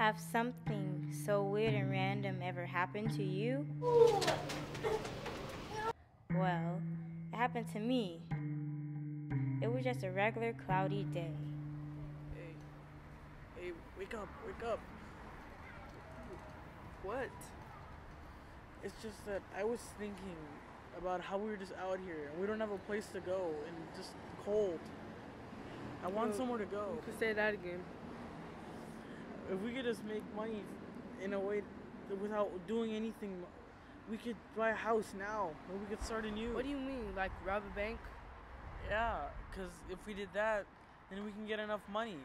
Have something so weird and random ever happened to you? Well, it happened to me. It was just a regular cloudy day. Hey, hey, wake up, wake up. What? It's just that I was thinking about how we were just out here and we don't have a place to go and just cold. I want Well, somewhere to go. You could say that again. If we could just make money in a way without doing anything, we could buy a house now and we could start a new. What do you mean? Like rob a bank? Yeah, because if we did that, then we can get enough money.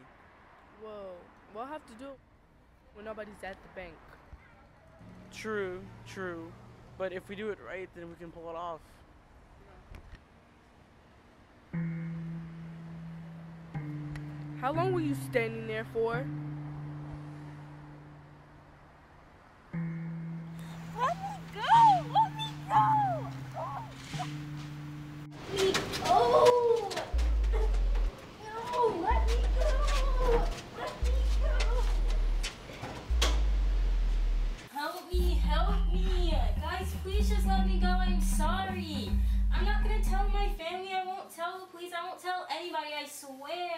Well, we'll have to do it when nobody's at the bank. True, true. But if we do it right, then we can pull it off. How long were you standing there for? Please just let me go. I'm sorry. I'm not gonna tell my family. I won't tell the police. I won't tell anybody. I swear.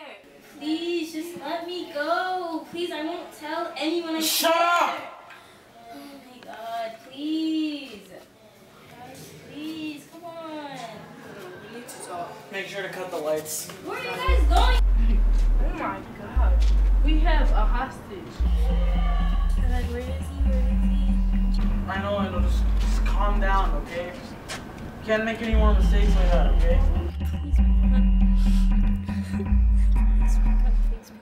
Please, just let me go. Please, I won't tell anyone. I Shut swear. up! Oh my god, please. Guys, please, come on. We need to talk. Make sure to cut the lights. Where are you guys going? Oh my god. We have a hostage. I Like, where is he? Where is he? I know, I know. Just, just calm down, okay? Can't make any more mistakes like that, okay? Please, Please, please,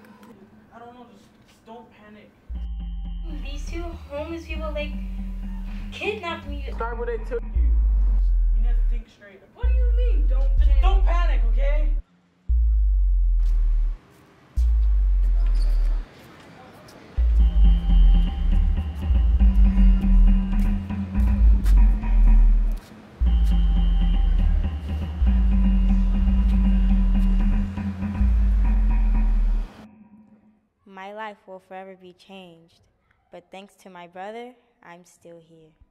I don't know. Just, just don't panic. These two homeless people, like, kidnapped me. Start where they took you. You need to think straight. What do you mean? Don't Just panic? don't panic, okay? My life will forever be changed, but thanks to my brother, I'm still here.